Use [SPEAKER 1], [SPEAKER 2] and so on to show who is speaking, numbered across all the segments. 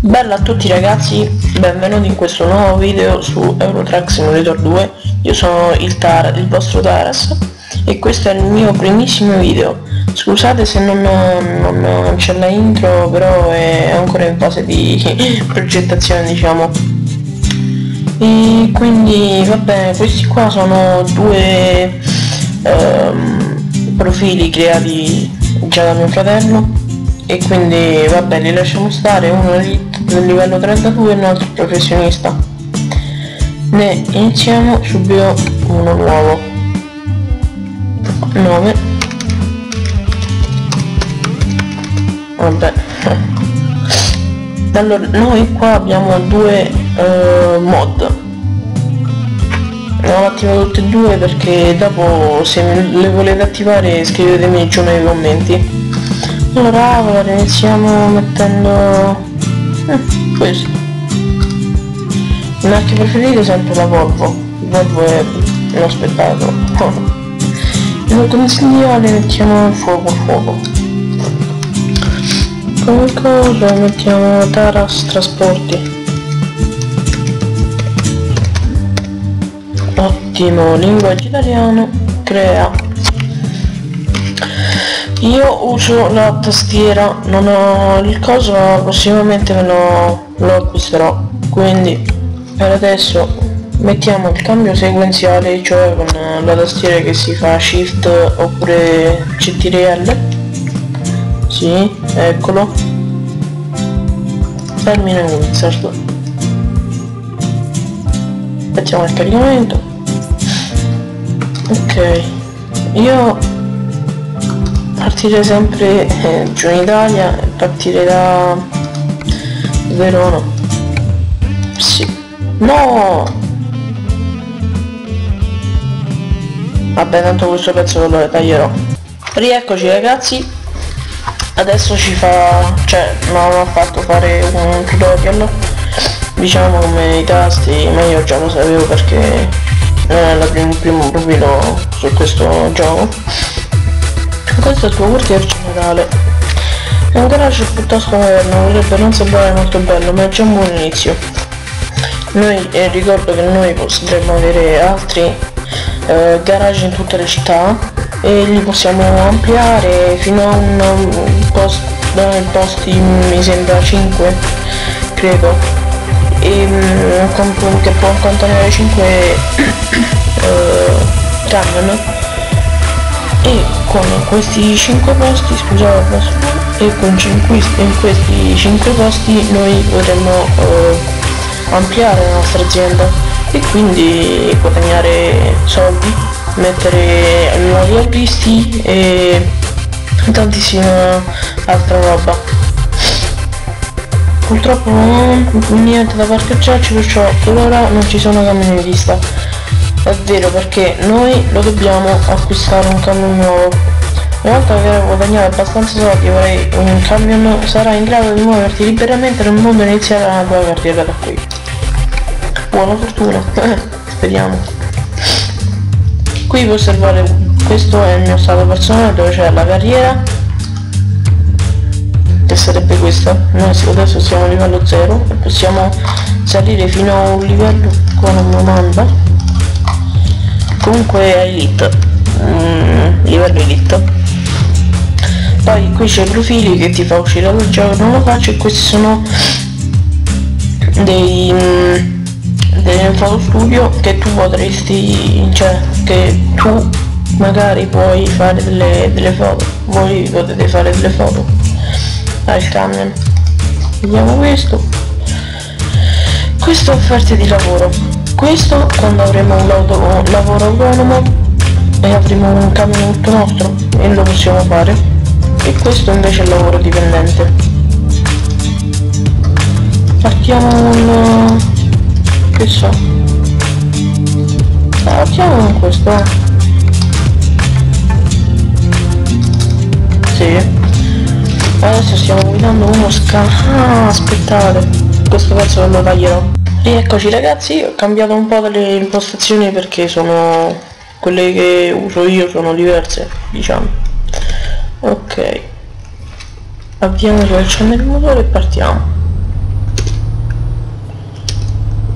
[SPEAKER 1] Bella a tutti ragazzi, benvenuti in questo nuovo video su Eurotrack Simulator 2 Io sono il, Tar il vostro Taras e questo è il mio primissimo video. Scusate se non, non c'è la intro, però è ancora in fase di progettazione diciamo. E quindi vabbè, questi qua sono due ehm, profili creati già da mio fratello e quindi vabbè li lasciamo stare uno del livello 32 e un altro professionista. Ne iniziamo subito uno nuovo. 9 vabbè. Allora noi qua abbiamo due uh, mod. Ne ho attivato tutte e due perché dopo se le volete attivare scrivetemi giù nei commenti allora allora iniziamo mettendo eh, questo il marchio preferito è sempre la Volvo. Volvo è uno spettacolo il consigliere mettiamo fuoco fuoco. Come cosa mettiamo Taras Trasporti? Ottimo linguaggio italiano crea io uso la tastiera, non ho il coso ma prossimamente me lo, lo acquisterò. Quindi per adesso mettiamo il cambio sequenziale, cioè con la tastiera che si fa shift oppure CTRL. Sì, eccolo. Termina insert. Facciamo il caricamento. Ok. Io partire sempre eh, giù in Italia e partire da Verona. Sì. No! Vabbè tanto questo pezzo lo taglierò. Rieccoci ragazzi. Adesso ci fa cioè non ho fatto fare un tutorial. Diciamo come i tasti ma io già lo sapevo perché non è il primo profilo su questo gioco questo è il tuo quartier generale. È un garage piuttosto moderno, potrebbe non sembrare molto bello, ma è già un buon inizio. Noi eh, ricordo che noi potremmo avere altri eh, garage in tutte le città e li possiamo ampliare fino a un, un post, dai posti mi sembra 5 credo e um, che può contenere 5 eh, camion e con questi 5 posti scusate e con in questi 5 posti noi potremmo eh, ampliare la nostra azienda e quindi guadagnare soldi mettere nuovi acquisti e tantissima altra roba. Purtroppo niente da parcheggiarci perciò per ora non ci sono camioni di vista è vero perché noi lo dobbiamo acquistare un camion nuovo. Una volta che avremo guadagnato abbastanza soldi vorrei un camion sarà in grado di muoverti liberamente nel mondo e iniziare una tua carriera da qui. Buona fortuna, speriamo. Qui puoi osservare questo è il mio stato personale dove c'è la carriera che sarebbe questa noi adesso siamo a livello 0 e possiamo salire fino a un livello con una domanda comunque elite mm, livello elite. Poi qui c'è i profili che ti fa uscire dal gioco non lo faccio e questi sono dei mm, dei foto studio che tu potresti cioè che tu magari puoi fare delle, delle foto voi potete fare delle foto al camion. Vediamo questo. Questo offerte di lavoro questo quando avremo un, un lavoro autonomo e avremo un camion tutto nostro e lo possiamo fare. E questo invece è il lavoro dipendente. Partiamo con che so. Partiamo con questo eh. sì. Adesso stiamo guidando uno sca ah aspettate. Questo pezzo lo taglierò Rieccoci ragazzi, ho cambiato un po' delle impostazioni perché sono quelle che uso io sono diverse, diciamo. Ok. Avviamo il motore e partiamo.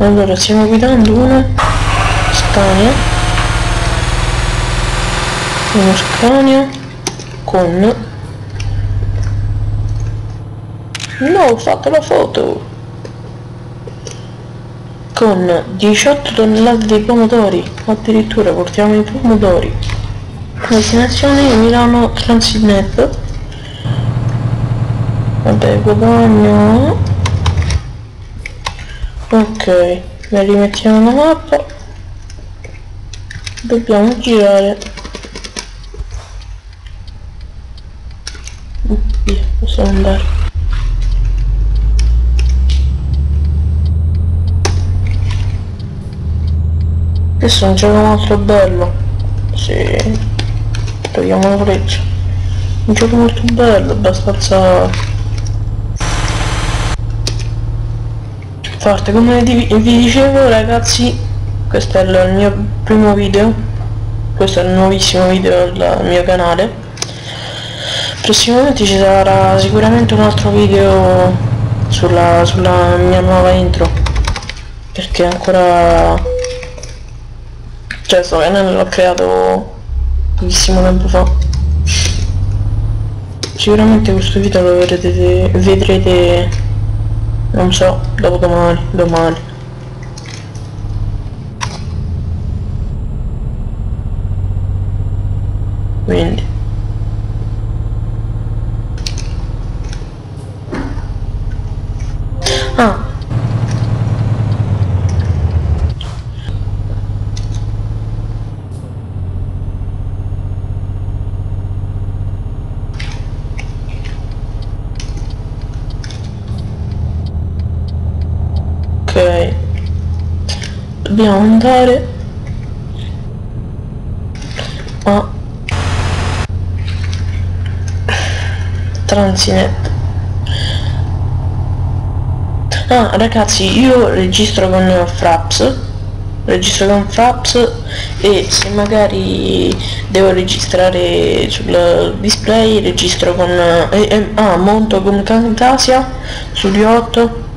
[SPEAKER 1] allora stiamo guidando una Scania uno Scania con no ho fatto la foto con 18 tonnellate di pomodori addirittura portiamo i pomodori. Destinazione Milano Transitnet vabbè guadagno. Ok la rimettiamo la mappa. Dobbiamo girare. Possiamo andare questo è un gioco molto bello. Sì. Togliamo la freccia. Un gioco molto bello abbastanza forte. Come vi dicevo ragazzi questo è il mio primo video. Questo è il nuovissimo video del mio canale. Prossimamente ci sarà sicuramente un altro video sulla, sulla mia nuova intro. Perché ancora cioè sto canale l'ho creato pochissimo tempo fa sicuramente questo video lo vedrete, vedrete non so, dopo domani, domani. Quindi. Ah. Dobbiamo andare. A Transinet. Ah ragazzi io registro con Fraps. Registro con Fraps e se magari devo registrare sul display registro con eh, eh, ah monto con Camtasia Studio 8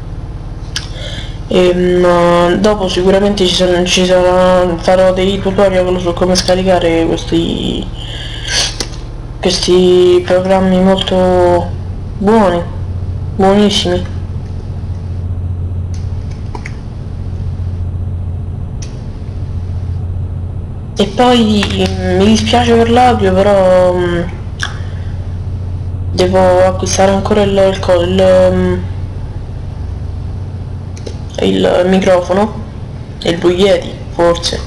[SPEAKER 1] e, um, dopo sicuramente ci, sono, ci sarà, farò dei tutorial su come scaricare questi questi programmi molto buoni buonissimi. E poi mi dispiace per l'audio però um, devo acquistare ancora il, il, il il microfono e il Blue forse.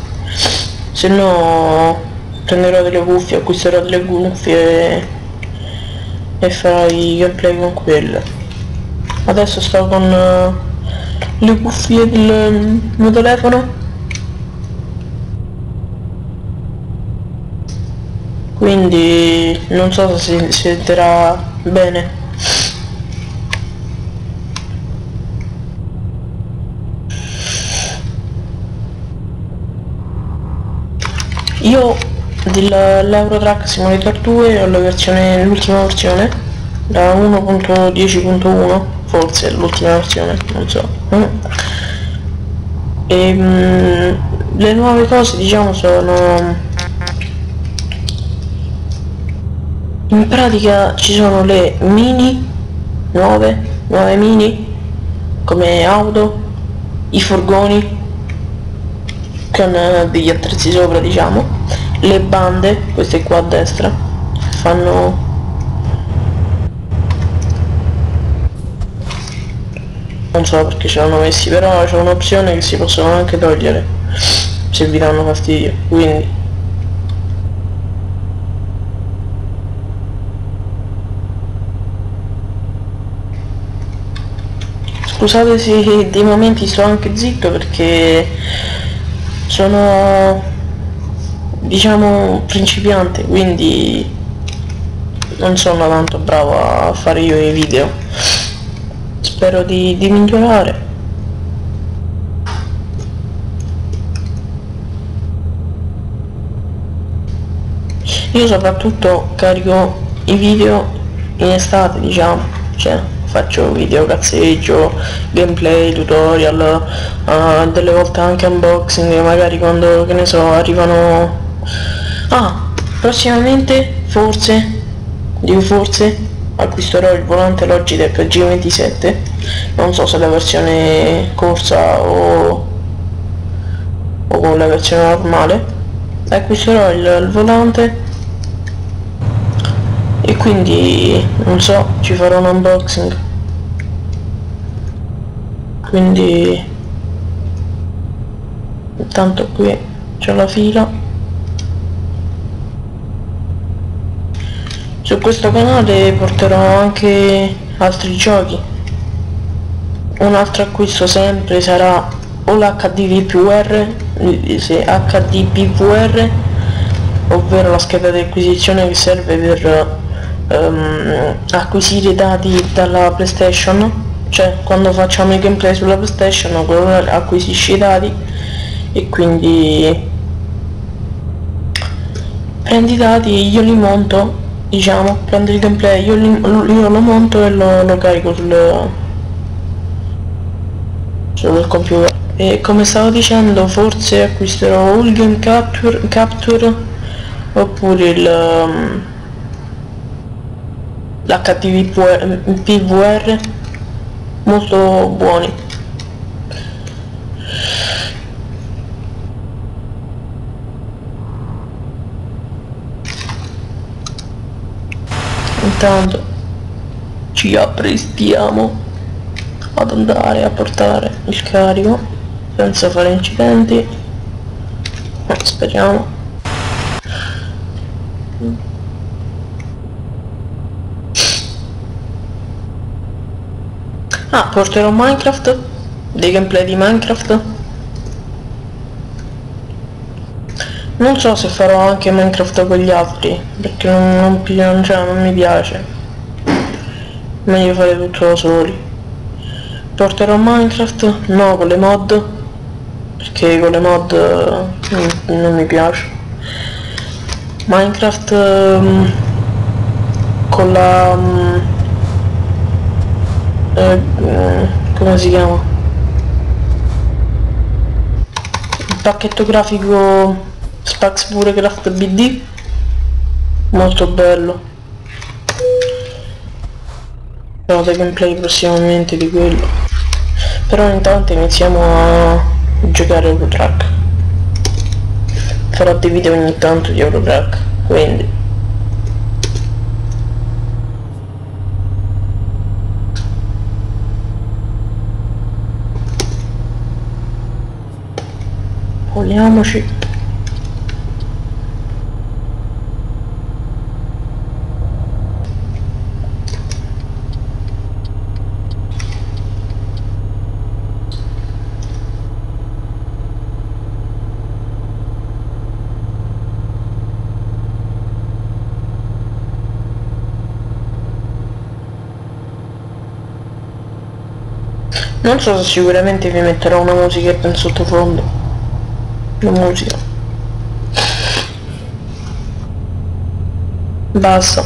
[SPEAKER 1] Se no prenderò delle cuffie acquisterò delle cuffie e, e farò i gameplay con quelle. Adesso sto con uh, le cuffie del mio telefono. Quindi non so se si sentirà bene io dell'Eurotrack Simulator 2 ho la versione l'ultima versione la 1.10.1 forse l'ultima versione non so mm. e, mm, le nuove cose diciamo sono in pratica ci sono le mini nuove nuove mini come auto i furgoni con eh, degli attrezzi sopra diciamo. Le bande queste qua a destra fanno non so perché ce l'hanno messi però c'è un'opzione che si possono anche togliere se vi danno fastidio. Quindi scusate se dei momenti sto anche zitto perché sono diciamo principiante quindi non sono tanto bravo a fare io i video. Spero di, di migliorare. Io soprattutto carico i video in estate diciamo cioè faccio video cazzeggio, gameplay, tutorial, uh, delle volte anche unboxing, magari quando, che ne so, arrivano... Ah, prossimamente, forse, dico forse, acquisterò il volante Logitech G27, non so se la versione corsa o, o la versione normale, acquisterò il, il volante quindi non so ci farò un unboxing. Quindi intanto qui c'è la fila. Su questo canale porterò anche altri giochi. Un altro acquisto sempre sarà o l'HD VPR sì, HD VPR ovvero la scheda di acquisizione che serve per um, acquisire dati dalla playstation cioè quando facciamo i gameplay sulla playstation acquisisce i dati e quindi prendi i dati e io li monto diciamo prendo il gameplay io, li, io lo monto e lo, lo carico sul, sul computer. E come stavo dicendo forse acquisterò il game capture, capture oppure il um, l'HTVPVR molto buoni. Intanto ci apprestiamo ad andare a portare il carico senza fare incidenti. Speriamo Ah, porterò Minecraft? Dei gameplay di Minecraft? Non so se farò anche Minecraft con gli altri, perché non, non, cioè, non mi piace. Meglio fare tutto da soli. Porterò Minecraft? No, con le mod. Perché con le mod non, non mi piace. Minecraft um, con la... Um, eh, come si chiama? Il pacchetto grafico Spax pure Craft BD molto bello. Farò dei gameplay prossimamente di quello. Però intanto iniziamo a giocare Eurotrack farò dei video ogni tanto di Eurotrack quindi Vogliamoci. Non so se sicuramente vi metterò una musichetta in sottofondo musica basta.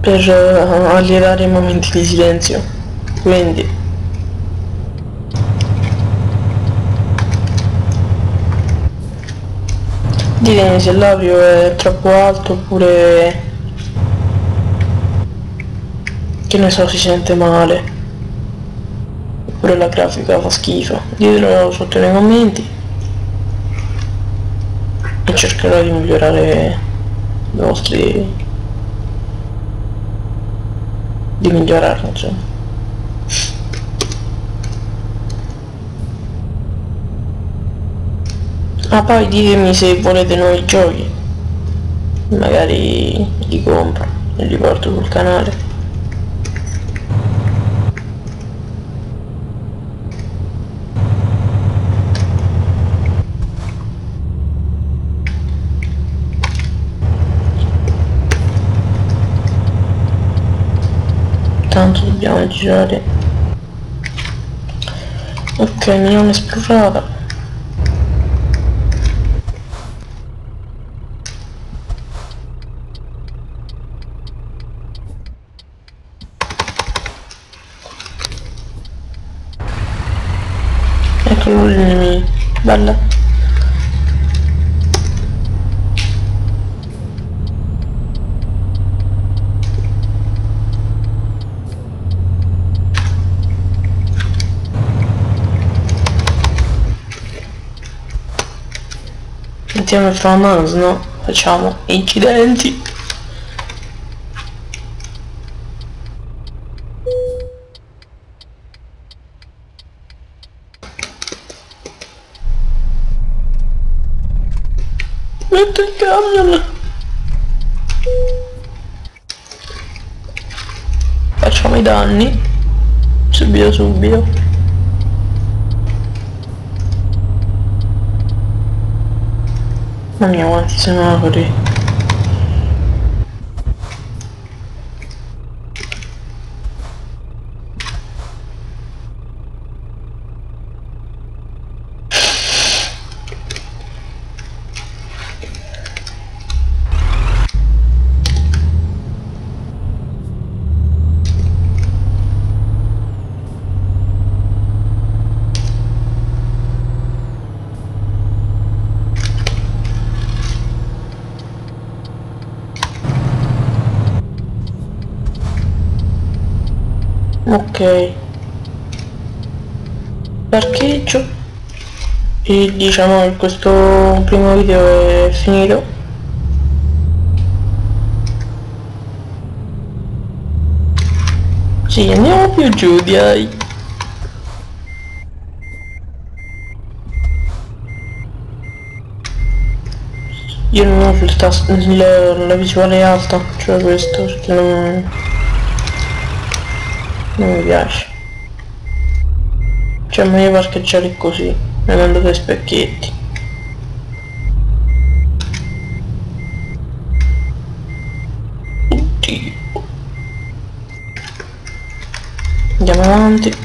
[SPEAKER 1] Per uh, allietare i momenti di silenzio. Quindi. Ditemi se l'audio è troppo alto oppure che ne so si sente male. Oppure la grafica fa schifo. Ditelo sotto nei commenti e cercherò di migliorare i vostri di migliorarlo insomma. Ah poi ditemi se volete nuovi giochi. Magari li compro e li porto sul canale tanto dobbiamo girare. Ok miniamo esplorata eccolo il nemico bella. Mettiamo il famoso, no? Facciamo incidenti. Metto il camion. Facciamo i danni. Subito subito. 那你的问题真的合。Ok. Parcheggio e diciamo che questo primo video è finito. Sì andiamo più giù dai. Io non ho il tasto la, la visuale alta cioè questo perché non non mi piace. Cioè meglio parcheggiare così vedendo dei specchietti. Oddio. andiamo avanti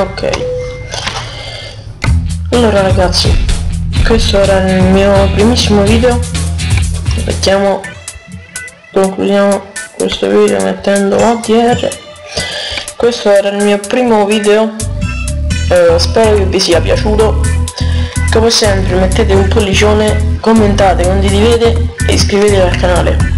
[SPEAKER 1] ok. Allora ragazzi questo era il mio primissimo video. Mettiamo concludiamo questo video mettendo OTR questo era il mio primo video. Eh, spero che vi sia piaciuto. Come sempre mettete un pollicione commentate condividete e iscrivetevi al canale